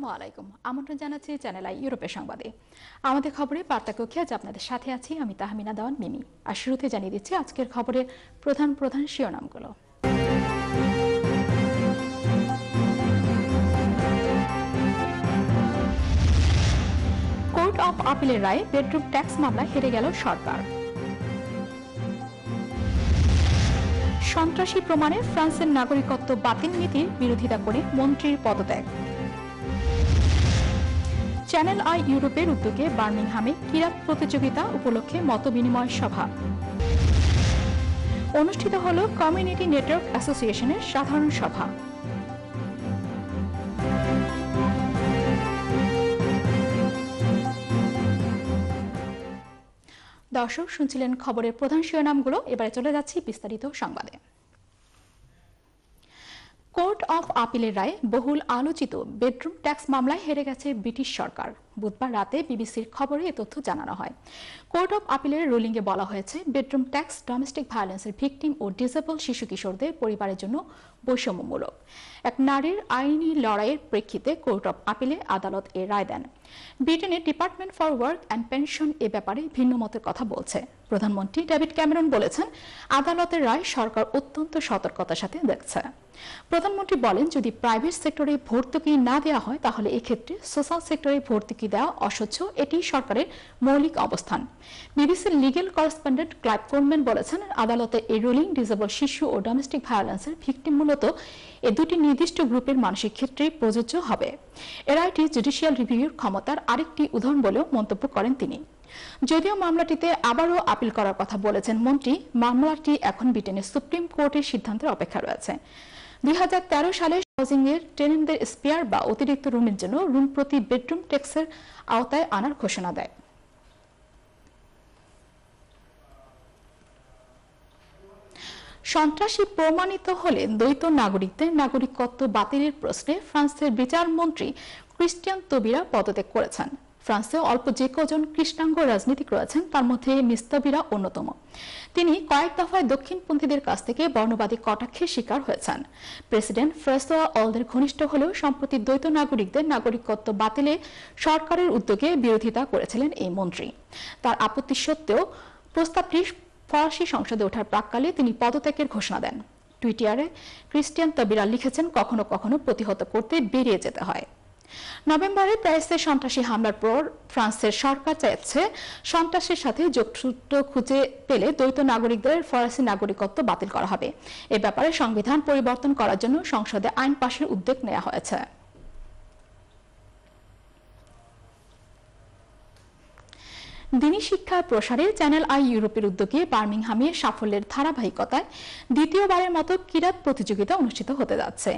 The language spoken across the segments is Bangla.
আসসালামু আলাইকুম। আমন্ত্রণ জানাচ্ছি চ্যানেল আই ইউরোপের সংবাদে। আমাদের খবরে বার্তা কক্ষে আজ আপনাদের সাথে আছি আমি তাহমিনা মিমি। আর শুরুতে জানিয়ে দিচ্ছি আজকের প্রধান প্রধান শিরোনামগুলো। কোর্ট অফ আপিলের রায়ে বেডরুম ট্যাক্স মামলায় হেরে গেল সরকার। সন্ত্রাসী প্রমাণে ফ্রান্সের নাগরিকত্ব বাতিল নীতির বিরোধিতা করে মন্ত্রীর পদত্যাগ। চ্যানেল আই ইউরোপের উদ্যোগে বার্মিংহামে ক্রীড়া প্রতিযোগিতা উপলক্ষে মতবিনিময় সভা। অনুষ্ঠিত হল কমিউনিটি নেটওয়ার্ক অ্যাসোসিয়েশনের সাধারণ সভা। দর্শক, শুনছিলেন খবরের প্রধান শিরোনামগুলো। এবারে চলে যাচ্ছি বিস্তারিত সংবাদে। কোর্ট অফ আপিলের রায়ে বহুল আলোচিত বেডরুম ট্যাক্স মামলায় হেরে গেছে ব্রিটিশ সরকার। বুধবার রাতে বিবিসির খবরে এ তথ্য জানানো হয়। কোর্ট অফ আপিলের রুলিংয়ে বলা হয়েছে, বেডরুম ট্যাক্স ডোমেস্টিক ভায়োলেন্সের ভিকটিম ও ডিসেবল শিশু কিশোরদের পরিবারের জন্য বৈষম্যমূলক। এক নারীর আইনি লড়াইয়ের প্রেক্ষিতে কোর্ট অফ আপিলে আদালত এ রায় দেন। ব্রিটেনের department for work and pension এ ব্যাপারে ভিন্ন মতের কথা বলছে। প্রধানমন্ত্রী ডেভিড ক্যামেরন বলেছেন, আদালতের রায় সরকার অত্যন্ত সতর্কতার সাথে দেখছে। প্রধানমন্ত্রী বলেন, যদি প্রাইভেট সেক্টরে ভর্তুকি না দেওয়া হয়, তাহলে এক্ষেত্রে সোশ্যাল সেক্টরে ভর্তুকি দেওয়া অস্বচ্ছ এটি সরকারের মৌলিক অবস্থান। বিবিসির লিগেল করেসপন্ডেন্ট ক্লাইভ কোলম্যান বলেছেন আদালতের এই রুলিং ডিসেবল শিশু ও ডোমেস্টিক ভায়োলেন্সের ভিকটিম মূলত এ দুটি নির্দিষ্ট গ্রুপের মানসিক ক্ষেত্রে প্রযোজ্য হবে। এ রায়টি জুডিশিয়াল রিভিউর ক্ষমতার আরেকটি উদাহরণ বলেও মন্তব্য করেন তিনি। যদিও মামলাটিতে আবারও আপিল করার কথা বলেছেন মন্ত্রী, মামলাটি এখন ব্রিটেনের সুপ্রিম কোর্টের সিদ্ধান্তের অপেক্ষা রয়েছে। দুই সালে হাউজিং এর টেনেন্টদের স্পেয়ার বা অতিরিক্ত রুমের জন্য রুম প্রতি বেডরুম ট্যাক্সের আওতায় আনার ঘোষণা দেয়। সন্ত্রাসী প্রমাণিত হলে দ্বৈত নাগরিকদের নাগরিকত্ব বাতিলের প্রশ্নে ফ্রান্সের বিচার মন্ত্রী ক্রিস্টিয়ান তবিরা পদত্যাগ করেছেন। ফ্রান্সে অল্প যে কজন কৃষ্ণাঙ্গ রাজনীতিক রয়েছেন, তার মধ্যে মিস্তবিরা অন্যতম। তিনি কয়েক দফায় দক্ষিণপন্থীদের কাছ থেকে বর্ণবাদী কটাক্ষের শিকার হয়েছেন। প্রেসিডেন্ট ফ্রেসোয়া অলদের ঘনিষ্ঠ হলেও সম্প্রতি দ্বৈত নাগরিকদের নাগরিকত্ব বাতিলে সরকারের উদ্যোগে বিরোধিতা করেছিলেন এই মন্ত্রী। তার আপত্তি সত্ত্বেও প্রস্তাবটি ফরাসি সংসদে ওঠার প্রাককালে তিনি পদত্যাগের ঘোষণা দেন। টুইটারে ক্রিস্টিয়ান তবিরা লিখেছেন, কখনো কখনো প্রতিহত করতে বেরিয়ে যেতে হয়। নভেম্বরে প্যারিসে সন্ত্রাসী হামলার পর ফ্রান্সের সরকার চাইছে সন্ত্রাসের সাথে যোগসূত্র খুঁজে পেলে দ্বৈত নাগরিকদের ফরাসি নাগরিকত্ব বাতিল করা হবে। এ ব্যাপারে সংবিধান পরিবর্তন করার জন্য সংসদে আইন পাশের উদ্যোগ নেওয়া হয়েছে। দিনী শিক্ষার প্রসারে চ্যানেল আই ইউরোপের উদ্যোগে বার্মিংহামে সাফল্যের ধারাবাহিকতায় দ্বিতীয়বারের মতো কিরাত প্রতিযোগিতা অনুষ্ঠিত হতে যাচ্ছে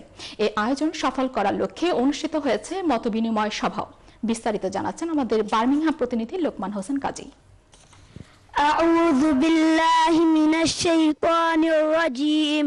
এই আয়োজন সফল করার লক্ষ্যে অনুষ্ঠিত হয়েছে মতবিনিময় সভাও বিস্তারিত জানাচ্ছেন আমাদের বার্মিংহাম প্রতিনিধি লোকমান হোসেন কাজী أعوذ بالله من الشيطان الرجيم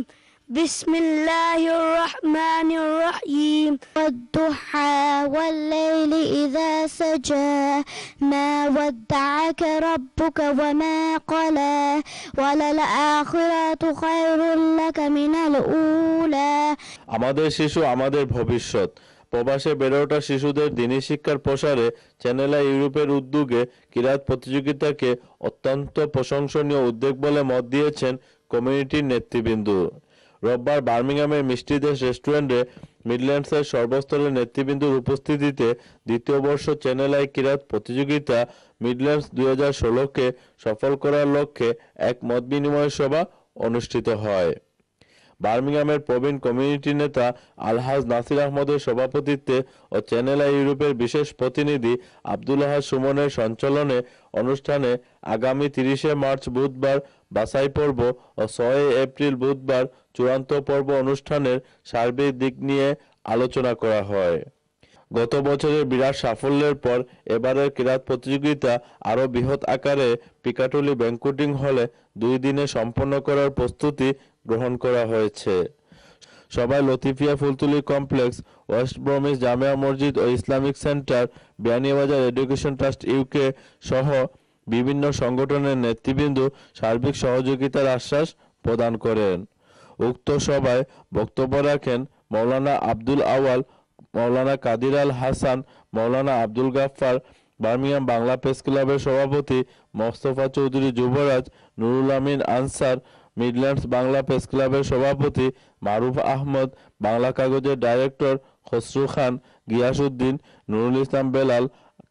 بسم الله الرحمن الرحيم والضحى والليل إذا سجى ما ودعك ربك وما قلى وللآخرة خير لك من الأولى আমাদের শিশু আমাদের ভবিষ্যৎ প্রবাসে বেড়ে ওঠা শিশুদের দিনী শিক্ষার প্রসারে চ্যানেলা ইউরোপের উদ্যোগে কিরাত প্রতিযোগিতাকে অত্যন্ত প্রশংসনীয় উদ্যোগ বলে মত দিয়েছেন কমিউনিটির নেতৃবৃন্দ রোববার বার্মিংহামের মিষ্টি দেশ রেস্টুরেন্টে মিডল্যান্ডসের সর্বস্তরের নেতৃবৃন্দুর উপস্থিতিতে দ্বিতীয় বর্ষ চ্যানেল আই কিরাত প্রতিযোগিতা মিডল্যান্ডস দুই হাজার ষোলোকে সফল করার লক্ষ্যে এক মত বিনিময় সভা অনুষ্ঠিত হয়। বার্মিংহামের প্রবীণ কমিউনিটি নেতা আলহাজ নাসির আহমদের সভাপতিত্বে ও চ্যানেল আই ইউরোপের বিশেষ প্রতিনিধি আবদুল্লাহ সুমনের সঞ্চালনে অনুষ্ঠানে আগামী তিরিশে মার্চ বুধবার বাছাই পর্ব ও ছয় এপ্রিল বুধবার চূড়ান্ত পর্ব অনুষ্ঠানের সার্বিক দিক নিয়ে আলোচনা করা হয়। গত বছরের বিরাট সাফল্যের পর এবারের কিরাত প্রতিযোগিতা আরও বৃহৎ আকারে পিকাটুলি ব্যাংকুটিং হলে দুই দিনে সম্পন্ন করার প্রস্তুতি গ্রহণ করা হয়েছে। সবাই Latifia Fultali complex, west Bromwich Jamia Masjid ও Islamic centre, Beanibazar education trust UK সহ বিভিন্ন সংগঠনের নেতৃবৃন্দ সার্বিক সহযোগিতার আশ্বাস প্রদান করেন। উক্ত সভায় বক্তব্য রাখেন মৌলানা আব্দুল আওয়াল মৌলানা কাদির আল হাসান মৌলানা আব্দুল গাফফার, বার্মিংহাম বাংলা প্রেস ক্লাবের সভাপতি মোস্তফা চৌধুরী যুবরাজ, নুরুল আমিন আনসার মিডল্যান্ডস বাংলা প্রেস ক্লাবের সভাপতি মারুফ আহমদ, বাংলা কাগজের ডাইরেক্টর খসরু খান, গিয়াসউদ্দিন, নুরুল ইসলাম বেলাল,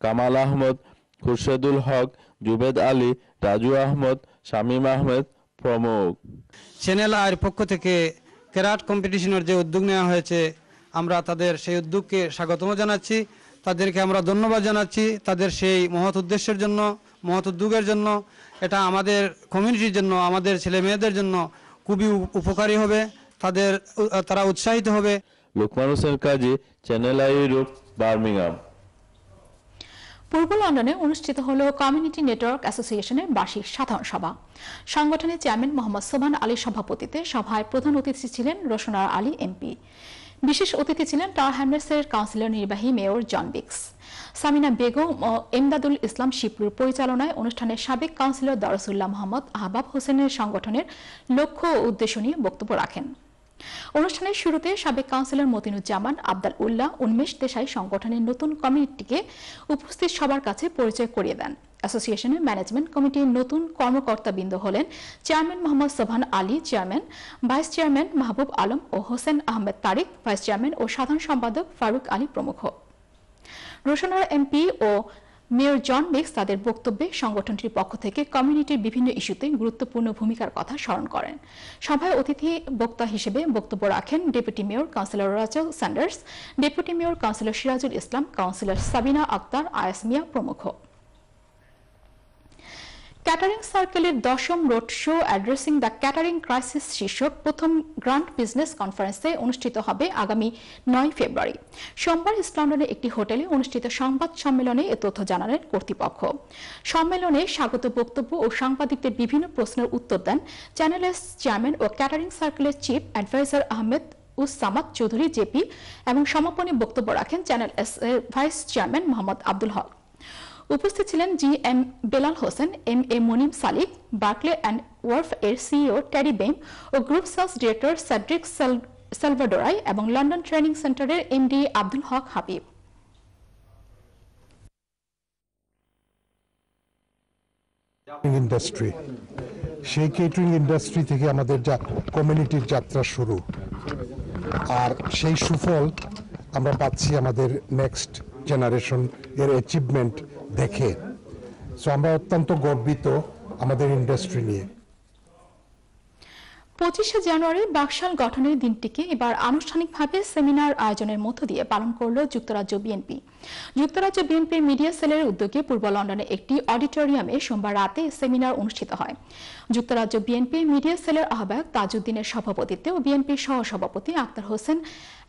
কামাল আহমদ, খুরশেদুল হক, জুবেদ আলী, রাজু আহমদ, শামীম আহমেদ প্রমুখ। চ্যানেল আয়ের পক্ষ থেকে ক্যারাট কম্পিটিশনের যে উদ্যোগ নেওয়া হয়েছে, আমরা তাদের সেই উদ্যোগকে স্বাগতম জানাচ্ছি। তাদেরকে আমরা ধন্যবাদ জানাচ্ছি তাদের সেই মহৎ উদ্দেশ্যের জন্য, মহৎ উদ্যোগের জন্য। এটা আমাদের কমিউনিটির জন্য আমাদের ছেলে মেয়েদের জন্য খুবই উপকারী হবে তাদের তারা উৎসাহিত হবে। Lukman Hossain Kazi channel I Europe Birmingham পূর্ব লন্ডনে অনুষ্ঠিত হল কমিউনিটি নেটওয়ার্ক অ্যাসোসিয়েশনের বার্ষিক সাধারণ সভা। সংগঠনের চেয়ারম্যান মোহাম্মদ সোবান আলীর সভাপতিতে সভায় প্রধান অতিথি ছিলেন রোশনার আলী এমপি। বিশেষ অতিথি ছিলেন টাওয়ার হ্যামলেটসের কাউন্সিলর নির্বাহী mayor John Biggs Samina Begum ও এমদাদুল ইসলাম শিবলুর পরিচালনায় অনুষ্ঠানে সাবেক কাউন্সিলর দরসুল্লাহ মোহাম্মদ আহবাব হোসেনের সংগঠনের লক্ষ্য ও উদ্দেশ্য নিয়ে বক্তব্য রাখেন। অনুষ্ঠানের শুরুতে সাবেক কাউন্সিলর মতিনুজ্জামান আবদাল উল্লাহ উন্মেষ দেশাই সংগঠনের নতুন কমিটিকে উপস্থিত সবার কাছে পরিচয় করিয়ে দেন। অ্যাসোসিয়েশনের ম্যানেজমেন্ট কমিটির নতুন কর্মকর্তাবৃন্দ হলেন chairman Mohammad Sovan Ali chairman, vice chairman Mahbub Alam ও হোসেন আহমেদ তারিক, ভাইস চেয়ারম্যান ও সাধারণ সম্পাদক ফারুক আলী প্রমুখ। রোশনার এমপি ও মেয়র জন বিক্স তাদের বক্তব্যে সংগঠনটির পক্ষ থেকে কমিউনিটির বিভিন্ন ইস্যুতে গুরুত্বপূর্ণ ভূমিকার কথা স্মরণ করেন। সভায় অতিথি বক্তা হিসেবে বক্তব্য রাখেন deputy mayor councillor Rachael Saunders, deputy mayor councillor Sirajul Islam, councillor Sabina Akter Ayas Miah প্রমুখ। ক্যাটারিং সার্কেলের দশম road show addressing the catering crisis শীর্ষক প্রথম গ্রান্ড বিজনেস কনফারেন্সে অনুষ্ঠিত হবে আগামী নয় ফেব্রুয়ারি। সোমবার ইস্ট লন্ডনের একটি হোটেলে অনুষ্ঠিত সংবাদ সম্মেলনে এ তথ্য জানালেন কর্তৃপক্ষ। সম্মেলনে স্বাগত বক্তব্য ও সাংবাদিকদের বিভিন্ন প্রশ্নের উত্তর দেন চ্যানেলের চেয়ারম্যান ও ক্যাটারিং সার্কেলের chief adviser Ahmed Us Samad Chowdhury, JP, এবং সমাপনী বক্তব্য রাখেন channel S vice chairman Mohammad Abdul Haque. উপস্থিত ছিলেন G M Belal Hossain, M A Monim Salik, Berkeley and wharf এর সিইও ট্যারি বেম ও group sales director Cedric Selvadurai এবং লন্ডন ট্রেনিং সেন্টারের এমডি আব্দুল হক হাবিব। ইন্ডাস্ট্রি সেই কেটারিং ইন্ডাস্ট্রি থেকে আমাদের যা কমিউনিটির যাত্রা শুরু। আর সেই সুফল আমরা পাচ্ছি আমাদের নেক্সট জেনারেশন এর অ্যাচিভমেন্ট দেখে। সো আমরা অত্যন্ত গর্বিত আমাদের ইন্ডাস্ট্রি নিয়ে। পঁচিশে জানুয়ারি বাকশাল গঠনের দিনটিকে এবার আনুষ্ঠানিকভাবে সেমিনার আয়োজনের মধ্য দিয়ে পালন করল যুক্তরাজ্য বিএনপি যুক্তরাজ্য বিএনপির মিডিয়া সেলের উদ্যোগে পূর্ব লন্ডনে একটি অডিটোরিয়ামে সোমবার রাতে সেমিনার অনুষ্ঠিত হয়। যুক্তরাজ্য বিএনপির মিডিয়া সেলের আহ্বায়ক তাজউদ্দিনের সভাপতিত্বে ও বিএনপির সহসভাপতি আক্তার হোসেন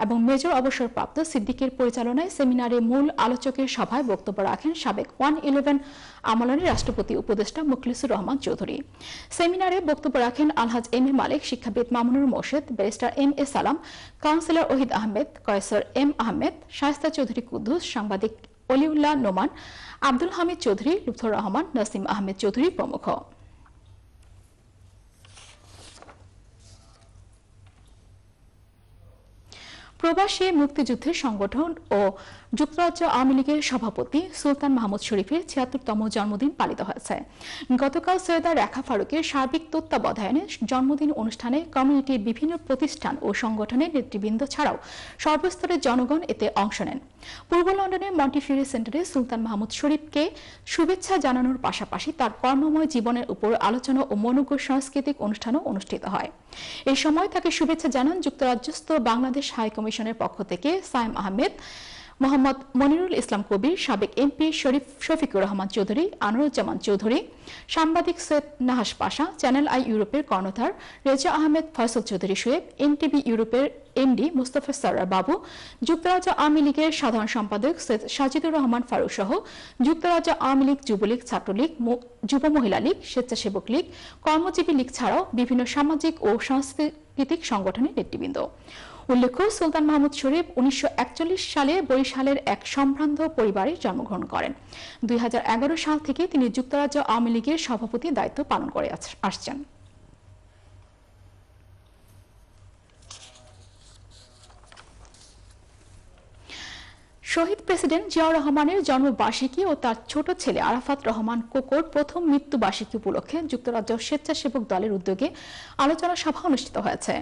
এবং মেজর অবসরপ্রাপ্ত সিদ্দিকের পরিচালনায় সেমিনারে মূল আলোচকের সভায় বক্তব্য রাখেন সাবেক ওয়ান ইলেভেন আমলানের রাষ্ট্রপতি উপদেষ্টা মুখলিসুর রহমান চৌধুরী। সেমিনারে বক্তব্য রাখেন আলহাজ এম এ মালিক, শিক্ষাবিদ Mamunur Morshed, barrister M A Salam, councillor Ohid Ahmed, Koyesor M Ahmed, Shaista Chowdhury Kuddus, সাংবাদিক অলিউল্লাহ নোমান, আব্দুল হামিদ চৌধুরী, লুৎফর রহমান, নাসিম আহমেদ চৌধুরী প্রমুখ। প্রবাসী মুক্তিযুদ্ধের সংগঠন ও যুক্তরাজ্য আওয়ামী লীগের সভাপতি সুলতান মাহমুদ শরীফের ছিয়াত্তরতম জন্মদিন পালিত হয়েছে। গতকাল সৈয়দা রেখা ফারুকের সার্বিক তত্ত্বাবধানে জন্মদিন অনুষ্ঠানে কমিউনিটির বিভিন্ন প্রতিষ্ঠান ও সংগঠনের নেতৃবৃন্দ ছাড়াও সর্বস্তরের জনগণ এতে অংশ নেন। পূর্ব লন্ডনের মন্টিফিউরি সেন্টারে সুলতান মাহমুদ শরীফকে শুভেচ্ছা জানানোর পাশাপাশি তার কর্মময় জীবনের উপর আলোচনা ও মনোজ্ঞ সাংস্কৃতিক অনুষ্ঠানও অনুষ্ঠিত হয়। এই সময় তাকে শুভেচ্ছা জানান যুক্তরাজ্যস্থ বাংলাদেশ হাই কমিশনের পক্ষ থেকে সাইম আহমেদ। মোহাম্মদ মনিরুল ইসলাম কবির, সাবেক এমপি শরীফ শফিকুর রহমান চৌধুরী, আনোয়ারুজ্জামান চৌধুরী, সাংবাদিক সৈয়দ নাহাস পাশা, চ্যানেল আই ইউরোপের কর্ণধার রেজা আহমেদ ফয়সল চৌধুরী শোয়েব এনটিভি ইউরোপের এমডি মুস্তফা সরার বাবু, যুক্তরাজ্য আওয়ামী লীগের সাধারণ সম্পাদক সৈয়দ সাজিদুর রহমান ফারুক সহ যুক্তরাজ্য আওয়ামী লীগ যুবলীগ, ছাত্রলীগ যুব মহিলা লীগ, স্বেচ্ছাসেবক লীগ, কর্মজীবী লীগ ছাড়াও বিভিন্ন সামাজিক ও সাংস্কৃতিক সংগঠনের নেতৃবৃন্দ। উল্লেখ্য, সুলতান মাহমুদ শরীফ উনিশশো একচল্লিশ সালে বরিশালের এক সম্ভ্রান্ত পরিবারে জন্মগ্রহণ করেন। দুই হাজার এগারো সাল থেকে তিনি যুক্তরাজ্য আওয়ামী লীগের সভাপতি দায়িত্ব পালন করে আস- আসছেন। শহীদ প্রেসিডেন্ট জিয়াউর রহমানের জন্মবার্ষিকী ও তার ছোট ছেলে আরাফাত রহমান কোকোর প্রথম মৃত্যুবার্ষিকী উপলক্ষে যুক্তরাজ্য স্বেচ্ছাসেবক দলের উদ্যোগে আলোচনা সভা অনুষ্ঠিত হয়েছে।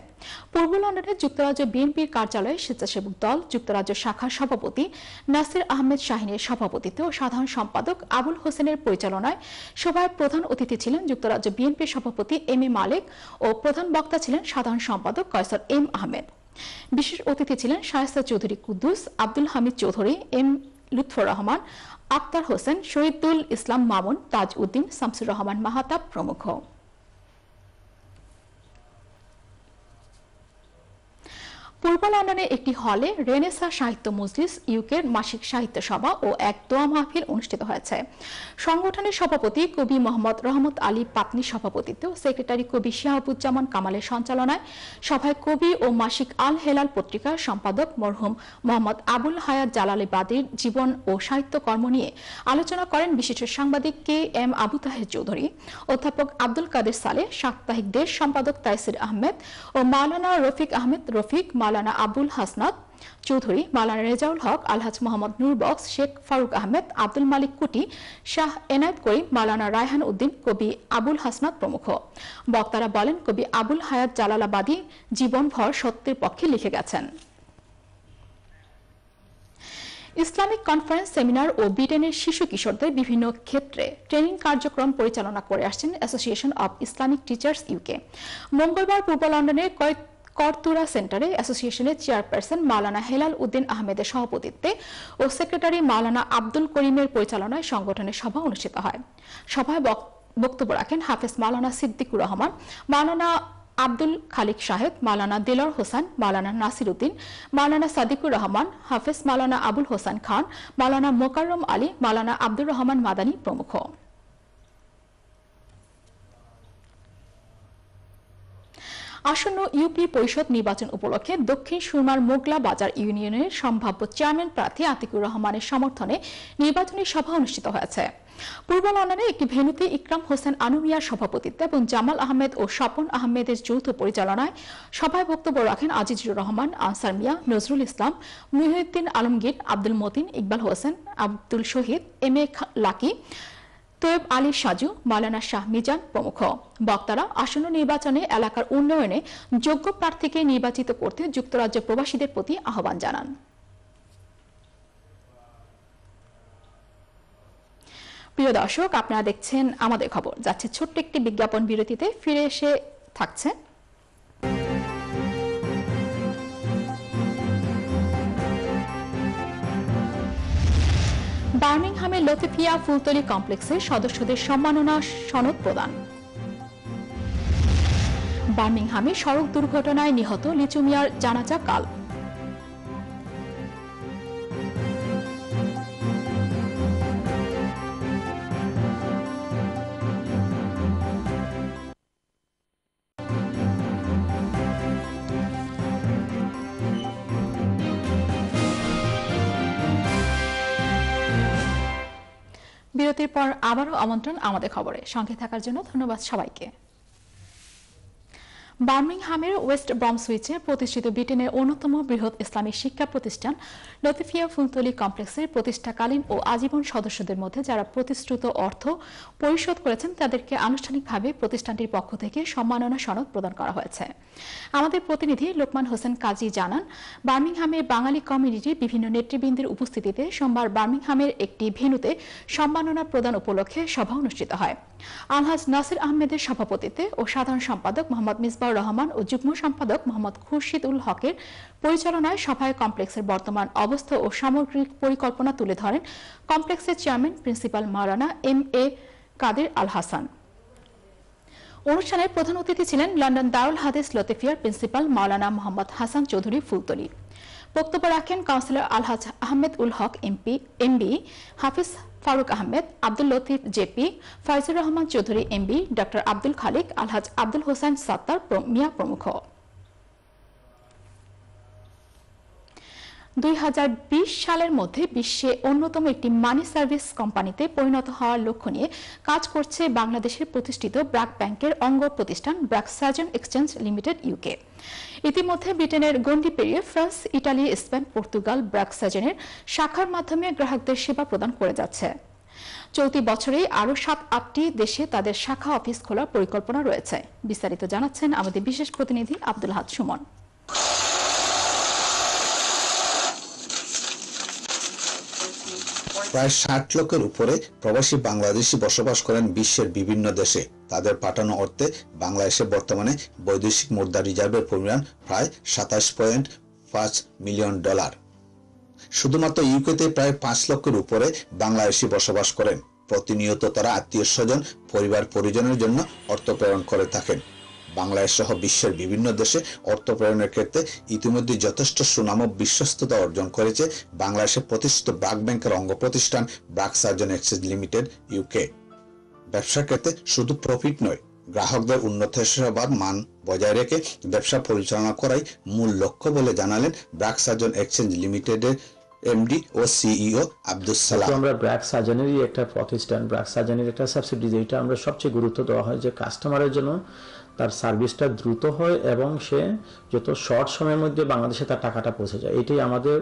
পূর্ব লন্ডনের যুক্তরাজ্য বিএনপির কার্যালয়ে স্বেচ্ছাসেবক দল, যুক্তরাজ্য শাখার সভাপতি নাসির আহমেদ শাহিনের সভাপতিত্বে ও সাধারণ সম্পাদক আবুল হোসেনের পরিচালনায় সভায় প্রধান অতিথি ছিলেন যুক্তরাজ্য বিএনপির সভাপতি এম এ মালেক ও প্রধান বক্তা ছিলেন সাধারণ সম্পাদক কয়সর এম আহমেদ। বিশেষ অতিথি ছিলেন শায়স্তা চৌধুরী কুদ্দুস, আব্দুল হামিদ চৌধুরী, এম লুৎফর রহমান, আক্তার হোসেন, শহীদুল ইসলাম মামুন তাজ উদ্দিন শামসুর রহমান মাহাতাব প্রমুখ। পূর্ব লন্ডনে একটি হলে রেনেসা সাহিত্য মজলিস, ইউকের মাসিক সাহিত্য সভা ও এক দোয়া মাহফিল অনুষ্ঠিত হয়েছে। সংগঠনের সভাপতি কবি মোহাম্মদ রহমত আলী পাতনি সভাপতিত্বে সেক্রেটারি কবি শিহাবুজ্জামান কামালের সঞ্চালনায় সভায় কবি ও মাসিক আল হেলাল পত্রিকার সম্পাদক মরহুম মোহাম্মদ আবুল হায়াত জালালি বাদির জীবন ও সাহিত্য কর্ম নিয়ে আলোচনা করেন বিশিষ্ট সাংবাদিক কে এম আবু তাহের চৌধুরী, অধ্যাপক আব্দুল কাদের সালে সাপ্তাহিক দেশ সম্পাদক তাইসির আহমেদ ও মাওলানা রফিক আহমেদ রফিক মাওলানা আবুল হাসনাত চৌধুরী মাওলানা রেজাউল হক, আলহাজ মোহাম্মদ নূর বক্স শেখ ফারুক আহমেদ, আব্দুল মালিক কুটি, শাহ এনায়েত করিম মাওলানা রায়হান উদ্দিন, কবি আবুল হাসনাত প্রমুখ। বক্তারা বলেন, কবি আবুল হায়াত জালালাবাদী জীবনভর সত্যের পক্ষে লিখে গেছেন। ইসলামিক কনফারেন্স সেমিনার ও ব্রিটেনের শিশু কিশোরদের বিভিন্ন ক্ষেত্রে ট্রেনিং কার্যক্রম পরিচালনা করে আসছেন association of Islamic teachers UK মঙ্গলবার পূর্ব লন্ডনের কয়েক করতুরা সেন্টারে অ্যাসোসিয়েশনের চেয়ারপারসন মালানা হেলাল উদ্দিন আহমেদের সভাপতিত্বে ও সেক্রেটারি মালানা আব্দুল করিমের পরিচালনায় সংগঠনের সভা অনুষ্ঠিত হয়। সভায় বক- বক্তব্য রাখেন হাফেজ মালানা সিদ্দিকুর রহমান মালানা আব্দুল খালিক সাহেব মালানা দিলর হোসেন মালানা নাসির উদ্দিন মালানা সাদিকুর রহমান, হাফেজ মালানা আবুল হোসেন খান মালানা মোকাররম আলী মালানা আব্দুর রহমান মাদানী প্রমুখ। আসন্ন ইউপি পরিষদ নির্বাচন উপলক্ষে দক্ষিণ সুরমার মোগলা বাজার ইউনিয়নের সম্ভাব্য চেয়ারম্যান প্রার্থী আতিকুর রহমানের সমর্থনে নির্বাচনী সভা অনুষ্ঠিত হয়েছে। পূর্ব লন্ডনে একটি ভেন্যুতে ইকরাম হোসেন আনুমিয়ার সভাপতিত্বে এবং জামাল আহমেদ ও স্বপন আহমেদের যৌথ পরিচালনায় সভায় বক্তব্য রাখেন আজিজুর রহমান, আনসার মিয়া, নজরুল ইসলাম, মুহিউদ্দিন আলমগীর, আব্দুল মতিন, ইকবাল হোসেন, আব্দুল শহীদ, এম এ লাকি তোয়েব আলী সাজু মালানা শাহ মিজান প্রমুখ। বক্তারা আসন্ন নির্বাচনে এলাকার উন্নয়নে যোগ্য প্রার্থীকে নির্বাচিত করতে যুক্তরাজ্য প্রবাসীদের প্রতি আহ্বান জানান। প্রিয় দর্শক, আপনারা দেখছেন আমাদের খবর। যাচ্ছে ছোট্ট একটি বিজ্ঞাপন বিরতিতে ফিরে এসে থাকছে বার্মিংহামের লতিফিয়া ফুলতলি কমপ্লেক্সে সদস্যদের সম্মাননা সনদ প্রদান। বার্মিংহামে সড়ক দুর্ঘটনায় নিহত লিচুমিয়ার জানাজা কাল। বিরতির পর আবারও আমন্ত্রণ আমাদের খবরে। সঙ্গে থাকার জন্য ধন্যবাদ সবাইকে। বার্মিংহামের ওয়েস্ট ব্রমসুইচে প্রতিষ্ঠিত ব্রিটেনের অন্যতম বৃহৎ ইসলামিক শিক্ষা প্রতিষ্ঠান লতিফিয়া ফুলতলি কমপ্লেক্সের প্রতিষ্ঠাকালীন ও আজীবন সদস্যদের মধ্যে যারা প্রতিশ্রুত অর্থ পরিশোধ করেছেন, তাদেরকে আনুষ্ঠানিকভাবে প্রতিষ্ঠানটির পক্ষ থেকে সম্মাননা সনদ প্রদান করা হয়েছে। আমাদের প্রতিনিধি লোকমান হোসেন কাজী জানান, বার্মিংহামে বাঙালি কমিউনিটির বিভিন্ন নেতৃবৃন্দের উপস্থিতিতে সোমবার বার্মিংহামের একটি ভেন্যুতে সম্মাননা প্রদান উপলক্ষে সভা অনুষ্ঠিত হয়। আলহাজ নাসির আহমেদের সভাপতিত্বে ও সাধারণ সম্পাদক মোহাম্মদ মিসবাউর রহমান ও যুগ্ম সম্পাদক মোহাম্মদ খুরশিদ উল হকের পরিচালনায় সভায় কমপ্লেক্সের বর্তমান অবস্থা ও সামগ্রিক পরিকল্পনা তুলে ধরেন কমপ্লেক্সের chairman principal Maulana M A Kader Al Hasan. অনুষ্ঠানের প্রধান অতিথি ছিলেন লন্ডন দারুল হাদিস লতিফিয়ার প্রিন্সিপাল মাওলানা মোহাম্মদ হাসান চৌধুরী ফুলতলি। বক্তব্য রাখেন councillor Alhaj Ahmed Ul Haque MP MB Hafiz Faruk Ahmed, Abdul Latif JP Foyzur Rahman Chowdhury MB doctor Abdul Khalik, Alhaj Abdul Hossain Sattar Miah প্রমুখ। দুই হাজার বিশ সালের মধ্যে বিশ্বে অন্যতম একটি মানি সার্ভিস কোম্পানিতে পরিণত হওয়ার লক্ষ্য নিয়ে কাজ করছে বাংলাদেশের প্রতিষ্ঠিত ব্র্যাক ব্যাংকের অঙ্গ প্রতিষ্ঠান BRAC Saajan exchange limited UK. ইতিমধ্যে ব্রিটেনের গণ্ডি পেরিয়ে France, Italy, Spain, Portugal BRAC সার্জনের শাখার মাধ্যমে গ্রাহকদের সেবা প্রদান করে যাচ্ছে। চলতি বছরেই আরও সাত আটটি দেশে তাদের শাখা অফিস খোলার পরিকল্পনা রয়েছে। বিস্তারিত জানাচ্ছেন আমাদের বিশেষ প্রতিনিধি আব্দুল হাত সুমন। প্রায় ষাট লোকের উপরে প্রবাসী বাংলাদেশি বসবাস করেন বিশ্বের বিভিন্ন দেশে। তাদের পাঠানো অর্থে বাংলাদেশে বর্তমানে বৈদেশিক মুদ্রা রিজার্ভের পরিমাণ প্রায় সাতাশ পয়েন্ট পাঁচ মিলিয়ন ডলার। শুধুমাত্র ইউকেতে প্রায় পাঁচ লক্ষের উপরে বাংলাদেশি বসবাস করেন। প্রতিনিয়ত তারা আত্মীয় স্বজন পরিবার পরিজনের জন্য অর্থ প্রেরণ করে থাকেন। বাংলাদেশ সহ বিশ্বের বিভিন্ন দেশে অর্থ প্রেরণের ক্ষেত্রে ইতিমধ্যে যথেষ্ট সুনাম ও বিশ্বস্ততা অর্জন করেছে বাংলাদেশের প্রতিষ্ঠিত ব্রাক ব্যাংকের অঙ্গ প্রতিষ্ঠান BRAC Saajan exchange limited UK ব্যবসার ক্ষেত্রে শুধু প্রফিট নয়, গ্রাহকদের উন্নত সেবার মান বজায় রেখে ব্যবসা পরিচালনা করাই মূল লক্ষ্য বলে জানালেন ব্রাক সার্জন এক্সচেঞ্জ লিমিটেডের এমডি ও সিইও আব্দুল সালাম। আমরা ব্র্যাক সার্জানেরই একটা প্রতিষ্ঠান ব্র্যাক সার্জানির একটা সাবসিডি এটা আমরা সবচেয়ে গুরুত্ব দেওয়া হয় যে কাস্টমারের জন্য তার সার্ভিসটা দ্রুত হয় এবং সে যত শর্ট সময়ের মধ্যে বাংলাদেশে তার টাকাটা পৌঁছে যায়। এটাই আমাদের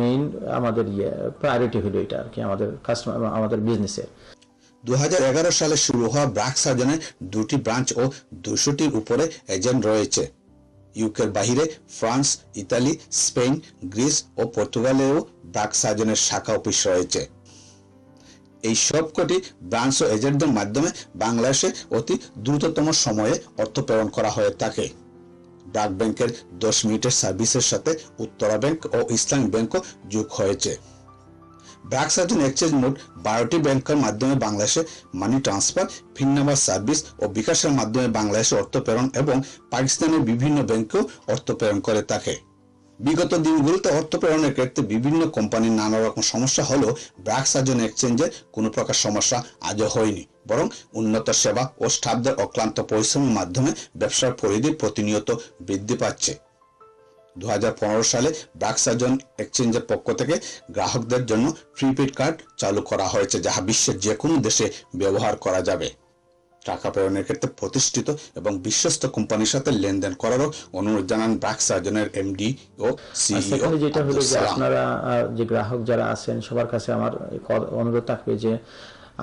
মেইন আমাদের ইয়ে প্রায়োরিটি হলো এটা আর কি, আমাদের কাস্টমার আমাদের বিজনেসের দু সালে শুরু হওয়া ব্রাক সার্জনের দুটি ব্রাঞ্চ ও দুশোটির উপরে এজেন্ট রয়েছে। ইউকের বাহিরে ফ্রান্স, ইতালি, স্পেন, গ্রিস ও পর্তুগালেও ব্রাক সার্জনের শাখা অফিস রয়েছে। এই সবকটি ব্রাঞ্চ ও এজেন্টদের মাধ্যমে বাংলাদেশে অতি দ্রুততম সময়ে অর্থ প্রেরণ করা হয়ে থাকে। ডাক ব্যাংকের দশ মিনিটের সার্ভিসের সাথে উত্তরা ব্যাংক ও ইসলামিক ব্যাংকও যোগ হয়েছে। ব্র্যাক সার্জন এক্সচেঞ্জ মোট বারোটি ব্যাংকের মাধ্যমে বাংলাদেশে money transfer pin number service ও বিকাশের মাধ্যমে বাংলাদেশে অর্থ প্রেরণ এবং পাকিস্তানের বিভিন্ন ব্যাংকেও অর্থ প্রেরণ করে থাকে। বিগত দিনগুলোতে অর্থ প্রেরণের ক্ষেত্রে বিভিন্ন কোম্পানির নানা রকম সমস্যা হলেও ব্র্যাক সার্জন এক্সচেঞ্জের কোনো প্রকার সমস্যা আজও হয়নি। বরং উন্নত সেবা ও স্টাফদের অক্লান্ত পরিশ্রমের মাধ্যমে ব্যবসার পরিধি প্রতিনিয়ত বৃদ্ধি পাচ্ছে। দু হাজার পনেরো সালে ব্র্যাক সার্জন এক্সচেঞ্জের পক্ষ থেকে গ্রাহকদের জন্য প্রিপেড কার্ড চালু করা হয়েছে, যাহা বিশ্বের যে কোনো দেশে ব্যবহার করা যাবে। টাকা প্রেরণের ক্ষেত্রে প্রতিষ্ঠিত এবং বিশ্বস্ত কোম্পানির সাথে লেনদেন করারও অনুরোধ জানান ব্র্যাক সার্জনের এমডি ও সিইও যেটা হলো যে আপনারা যে গ্রাহক যারা আছেন সবার কাছে আমার অনুরোধ থাকবে যে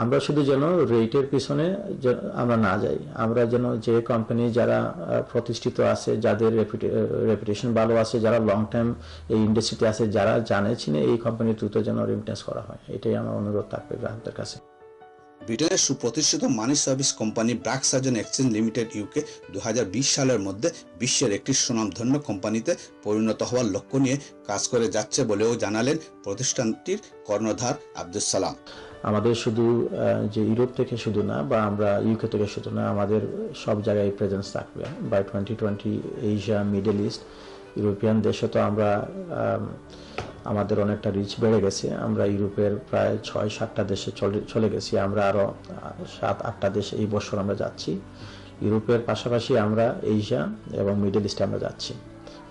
আমরা শুধু যেন রেটের পিছনে আমরা না যাই। আমরা যেন যে কোম্পানি যারা প্রতিষ্ঠিত আছে যাদের রেপুটেশন ভালো আছে যারা লং টাইম এই ইন্ডাস্ট্রিতে আছে যারা জানে চিনে এই কোম্পানি দ্রুত যেন রিমিটেন্স করা হয়। এটাই আমার অনুরোধ থাকবে গ্রাহকদের কাছে। ব্রিটেনের সুপ্রতিষ্ঠিত money service company BRAC Saajan exchange limited UK দুহাজার বিশ সালের মধ্যে বিশ্বের একটি সুনামধন্য কোম্পানিতে পরিণত হওয়ার লক্ষ্য নিয়ে কাজ করে যাচ্ছে বলেও জানালেন প্রতিষ্ঠানটির কর্ণধার আব্দুল সালাম। আমাদের শুধু যে ইউরোপ থেকে শুধু না, বা আমরা ইউকে থেকে শুধু না, আমাদের সব জায়গায় প্রেজেন্স থাকবে। By twenty twenty Asia Middle East European দেশে তো আমরা আমাদের অনেকটা রিচ বেড়ে গেছে। আমরা ইউরোপের প্রায় ছয় সাতটা দেশে চলে চলে গেছি। আমরা আরও সাত আটটা দেশে এই বছর আমরা যাচ্ছি। ইউরোপের পাশাপাশি আমরা এশিয়া এবং মিডল ইস্টে আমরা যাচ্ছি।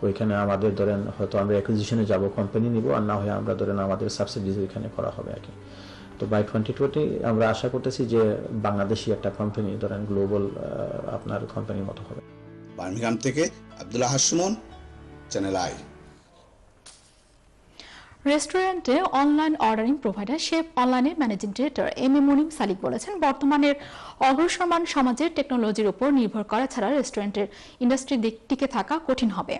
ওইখানে আমাদের ধরেন হয়তো আমরা অ্যাকুইজিশনে যাব কোম্পানি নিব, আর না হয় আমরা ধরেন আমাদের সাবসিডিজ ওইখানে করা হবে আর কি। তো বাই টোয়েন্টি টোয়েন্টি আমরা আশা করতেছি যে বাংলাদেশি একটা কোম্পানি ধরেন গ্লোবাল আপনার কোম্পানির মতো হবে। বার্মিংহাম থেকে আব্দুল্লাহ হাসমন চ্যানেল আই রেস্টুরেন্টে অনলাইন অর্ডারিং প্রোভাইডার শেফ অনলাইনের managing director M A Munim Salik বলেছেন বর্তমানের অগ্রসরমান সমাজের টেকনোলজির উপর নির্ভর করা ছাড়া রেস্টুরেন্টের ইন্ডাস্ট্রি টিকে থাকা কঠিন হবে।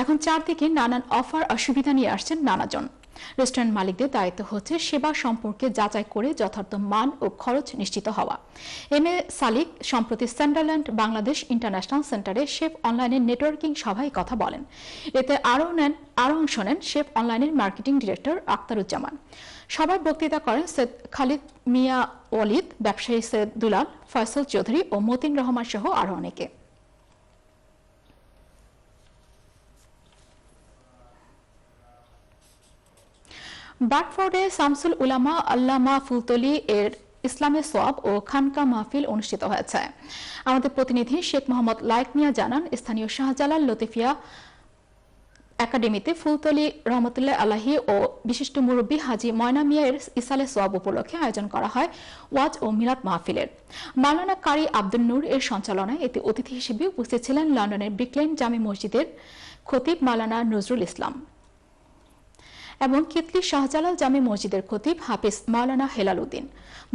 এখন চারদিকে নানান অফার অসুবিধা নিয়ে আসছেন নানাজন। রেস্টুরেন্ট মালিকদের দায়িত্ব হচ্ছে সেবা সম্পর্কে যাচাই করে যথার্থ মান ও খরচ নিশ্চিত হওয়া। এম এ সালিক সম্প্রতি সান্ডারল্যান্ড বাংলাদেশ ইন্টারন্যাশনাল সেন্টারে শেফ অনলাইনের নেটওয়ার্কিং সভায় কথা বলেন। এতে আরও নেন, আরও অংশ নেন শেফ অনলাইনের মার্কেটিং ডিরেক্টর আক্তারুজ্জামান সভায় বক্তৃতা করেন সৈয়দ খালিদ মিয়া ওয়ালিদ, ব্যবসায়ী সৈয়দ দুলাল, ফয়সল চৌধুরী ও মতিন রহমান সহ আরও অনেকে। বাটফোর্ডে শামসুল উলামা আল্লামা ফুলতলি এর ইসলামের সোয়াব ও খানকা মাহফিল অনুষ্ঠিত হয়েছে। আমাদের প্রতিনিধি শেখ মোহাম্মদ লাইক মিয়া জানান, স্থানীয় শাহজালাল লতিফিয়া একাডেমিতে ফুলতলি রহমতুল্লাহ আলাহি ও বিশিষ্ট মুরব্বী হাজি ময়না মিয়ার ইসালে সোয়াব উপলক্ষে আয়োজন করা হয় ওয়াজ ও মিলাদ মাহফিলের। মাওলানা কারি আব্দুল নূর এর সঞ্চালনায় এতে অতিথি হিসেবে উপস্থিত ছিলেন লন্ডনের ব্রিকলেন জামি মসজিদের খতিব মাওলানা নজরুল ইসলাম। এবং কিতলি শাহজালাল জামে মসজিদের খতিব হাফিজ মাওলানা হেলাল উদ্দিন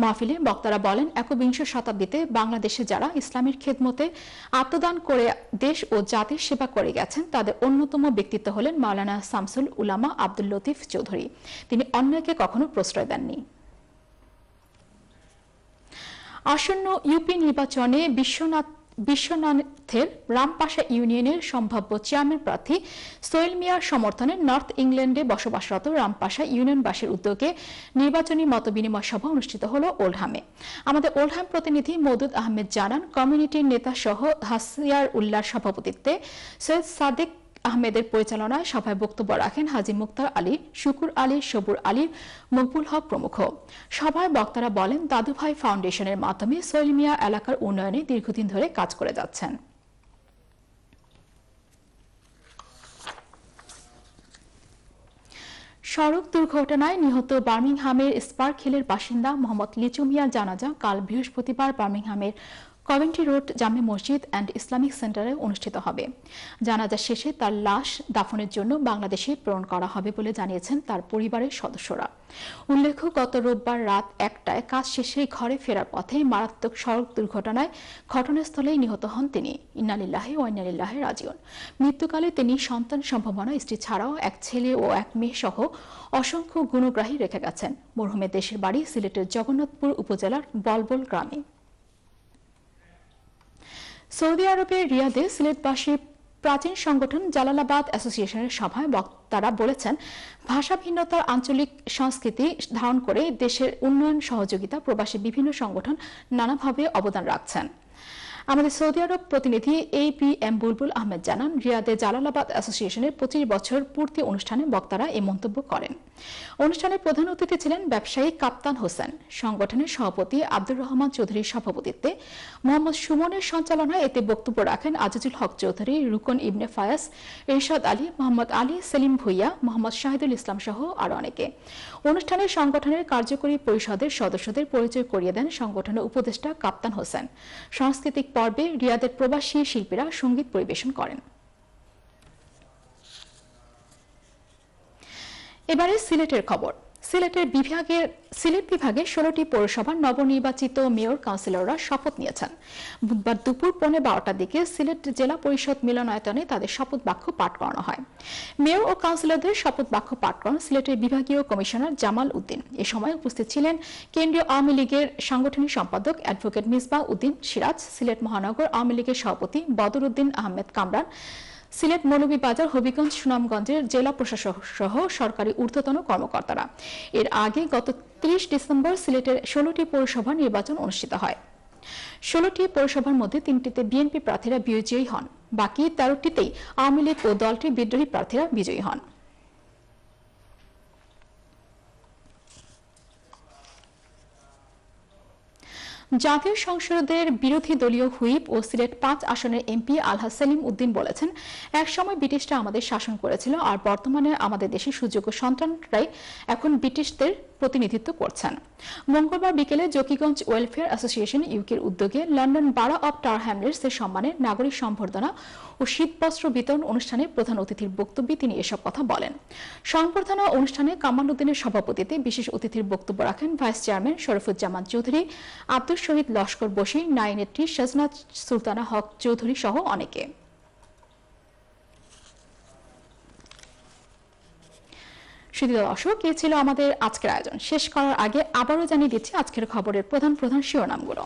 মাহফিলে বক্তারা বলেন, একবিংশ শতাব্দীতে বাংলাদেশে যারা ইসলামের খেদমতে আত্মদান করে দেশ ও জাতির সেবা করে গেছেন, তাদের অন্যতম ব্যক্তিত্ব হলেন মাওলানা শামসুল উলামা আব্দুল লতিফ চৌধুরী। তিনি অন্যকে কখনো প্রশ্রয় দেননি। আসন্ন ইউপি নির্বাচনে বিশ্বনাথ বিশ্বনাথের রামপাশা ইউনিয়নের সম্ভাব্য চেয়ারম্যান প্রার্থী সোহেল মিয়ার সমর্থনে নর্থ ইংল্যান্ডে বসবাসরত রামপাশা ইউনিয়নবাসীর উদ্যোগে নির্বাচনী মত বিনিময় সভা অনুষ্ঠিত হল ওলহামে। আমাদের ওলহাম প্রতিনিধি মদুদ আহমেদ জানান, কমিউনিটির নেতা সহ হাসিয়ার উল্লার সভাপতিত্বে সৈয়দ সাদেক আহমেদের পরিচালনায় সভায় বক্তব্য রাখেন হাজি মুক্তার আলী, শুকুর আলী, সবুর আলী, মকবুল হক প্রমুখ। সভায় বক্তারা বলেন, দাদুভাই ফাউন্ডেশনের মাধ্যমে সোহেল মিয়া এলাকার উন্নয়নে দীর্ঘদিন ধরে কাজ করে যাচ্ছেন। সড়ক দুর্ঘটনায় নিহত বার্মিংহামের স্পার্ক হিলের বাসিন্দা মোহাম্মদ লিচু মিয়ার জানাজা কাল বৃহস্পতিবার বার্মিংহামের কভেন্ট্রি রোড জামে মসজিদ অ্যান্ড ইসলামিক সেন্টারে অনুষ্ঠিত হবে। জানাজা শেষে তার লাশ দাফনের জন্য বাংলাদেশে প্রেরণ করা হবে বলে জানিয়েছেন তার পরিবারের সদস্যরা। উল্লেখ্য, গত রোববার রাত একটায় কাজ শেষে ঘরে ফেরার পথে মারাত্মক সড়ক দুর্ঘটনায় ঘটনাস্থলেই নিহত হন তিনি। ইন্নালিল্লাহে ও ইন্নালিল্লাহে রাজিউন। মৃত্যুকালে তিনি সন্তান সম্ভাবনা, স্ত্রী ছাড়াও এক ছেলে ও এক মেয়ে সহ অসংখ্য গুণগ্রাহী রেখে গেছেন। মরহুমের দেশের বাড়ি সিলেটের জগন্নাথপুর উপজেলার বলবল গ্রামে। সৌদি আরবের রিয়াদে সিলেটবাসী প্রাচীন সংগঠন জালালাবাদ অ্যাসোসিয়েশনের সভায় বক্তারা বলেছেন, ভাষা ভিন্নতার আঞ্চলিক সংস্কৃতি ধারণ করে দেশের উন্নয়ন সহযোগিতা প্রবাসী বিভিন্ন সংগঠন নানাভাবে অবদান রাখছেন। আমাদের সৌদি আরব প্রতিনিধি A P M Bulbul Ahmed জানান, রিয়াদে জালালাবাদ অ্যাসোসিয়েশনের পঁচিশ বছর পূর্তি অনুষ্ঠানে বক্তারা এই মন্তব্য করেন। অনুষ্ঠানে প্রধান অতিথি ছিলেন ব্যবসায়ী কাপ্তান হোসেন, সংগঠনের সভাপতি আব্দুর রহমান চৌধুরীর সভাপতিত্বে। মোহাম্মদ সুমনের সঞ্চালনায় এতে বক্তব্য রাখেন আজিজুল হক চৌধুরী, রুকন ইবনে ফায়াস, এরশাদ আলী, মোহাম্মদ আলী, সেলিম ভুইয়া, মোহাম্মদ শাহিদুল ইসলাম সহ আরও অনেকে। অনুষ্ঠানে সংগঠনের কার্যকরী পরিষদের সদস্যদের পরিচয় করিয়ে দেন সংগঠনের উপদেষ্টা কাপ্তান হোসেন। সাংস্কৃতিক পর্বে রিয়াদের প্রবাসী শিল্পীরা সংগীত পরিবেশন করেন। এবারে সিলেটের খবর। সিলেটের বিভাগের সিলেট বিভাগে ষোলোটি পৌরসভার নবনির্বাচিত মেয়র কাউন্সিলররা শপথ নিয়েছেন। বুধবার দুপুর পৌনে বারোটার দিকে সিলেট জেলা পরিষদ মিলনায়তনে তাদের শপথ বাক্য পাঠ করানো হয়। মেয়র ও কাউন্সিলরদের শপথ বাক্য পাঠ করেন সিলেটের বিভাগীয় কমিশনার জামাল উদ্দিন। এ সময় উপস্থিত ছিলেন কেন্দ্রীয় আওয়ামী লীগের সাংগঠনিক সম্পাদক অ্যাডভোকেট মিসবাহ উদ্দিন, সিরাজ, সিলেট মহানগর আওয়ামী লীগের সভাপতি বদর উদ্দিন আহমেদ কামরান সিলেট মৌলভীবাজার হবিগঞ্জ সুনামগঞ্জের জেলা প্রশাসক সহ সরকারি ঊর্ধ্বতন কর্মকর্তারা। এর আগে গত ত্রিশ ডিসেম্বর সিলেটের ষোলোটি পৌরসভা নির্বাচন অনুষ্ঠিত হয়। ষোলোটি পৌরসভার মধ্যে তিনটিতে বিএনপি প্রার্থীরা বিজয়ী হন। বাকি তেরোটিতেই আওয়ামী লীগ ও দলটির বিদ্রোহী প্রার্থীরা বিজয়ী হন। জাতীয় সংসদের বিরোধী দলীয় হুইপ ও সিলেট পাঁচ আসনের এমপি আলহা সেলিম উদ্দিন বলেছেন, একসময় ব্রিটিশরা আমাদের শাসন করেছিল আর বর্তমানে আমাদের দেশের সুযোগ্য সন্তানরাই এখন ব্রিটিশদের প্রতিনিধিত্ব করছেন। মঙ্গলবার বিকেলে জকিগঞ্জ ওয়েলফেয়ার অ্যাসোসিয়েশন ইউকের উদ্যোগে লন্ডন বারা অব টার হ্যামলেটস এর সম্মানে নাগরিক সম্বর্ধনা ও শীতবস্ত্র বিতরণ অনুষ্ঠানে প্রধান অতিথির বক্তব্যে তিনি এসব কথা বলেন। সংবর্ধনা অনুষ্ঠানে কামাল উদ্দিনের সভাপতিতে বিশেষ অতিথির বক্তব্য রাখেন ভাইস চেয়ারম্যান শরফুজ্জামান চৌধুরী, আব্দুল শহীদ লস্কর বসির নাইনেত্রী শাজনাত সুলতানা হক চৌধুরী সহ অনেকে। এ ছিল আমাদের আজকের আয়োজন। শেষ করার আগে আবারও জানিয়ে দিচ্ছি আজকের খবরের প্রধান প্রধান শিরোনামগুলো।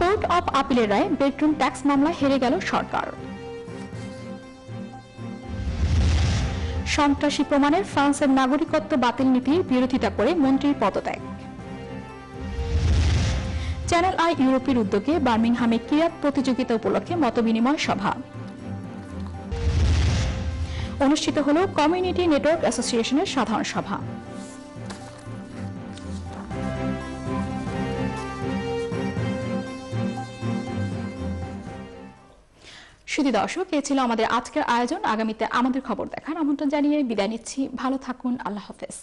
কোর্ট অফ আপিলের রায় বেডরুম ট্যাক্স মামলায় হেরে গেল সরকার। সন্ত্রাসী প্রমাণের ফ্রান্সের নাগরিকত্ব বাতিল নীতির বিরোধিতা করে মন্ত্রীর পদত্যাগ। চ্যানেল আই ইউরোপের উদ্যোগে বার্মিংহামে ক্রীড়া প্রতিযোগিতা উপলক্ষে মতবিনিময় সভা। অনুষ্ঠিত হল কমিউনিটি নেটওয়ার্ক অ্যাসোসিয়েশনের সাধারণ সভা। সুধী দর্শক, এ ছিল আমাদের আজকের আয়োজন। আগামীতে আমাদের খবর দেখার আমন্ত্রণ জানিয়ে বিদায় নিচ্ছি। ভালো থাকুন। আল্লাহ হাফেজ।